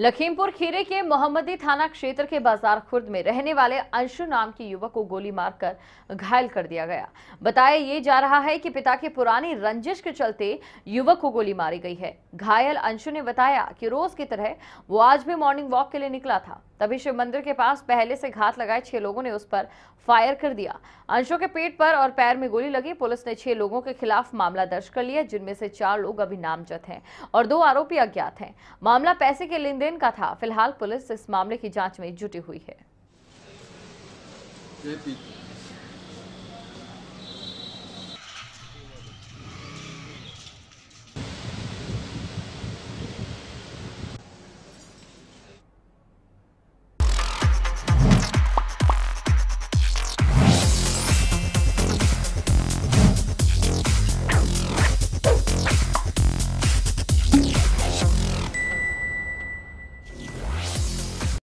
लखीमपुर खीरे के मोहम्मदी थाना क्षेत्र के बाज़ार खुर्द में रहने वाले अंशु नाम के युवक को गोली मारकर घायल कर दिया गया। बताया ये जा रहा है कि पिता के पुरानी रंजिश के चलते युवक को गोली मारी गई है। घायल अंशु ने बताया कि रोज की तरह वो आज भी मॉर्निंग वॉक के लिए निकला था। तभी शिव मंदिर के पास पहले से घात लगाए छह लोगों ने उस पर फायर कर दिया। अंशों के पेट पर और पैर में गोली लगी। पुलिस ने छह लोगों के खिलाफ मामला दर्ज कर लिया, जिनमें से चार लोग अभी नामजद हैं और दो आरोपी अज्ञात हैं। मामला पैसे के लेन देन का था। फ़िलहाल पुलिस इस मामले की जाँच में जुटी हुई है।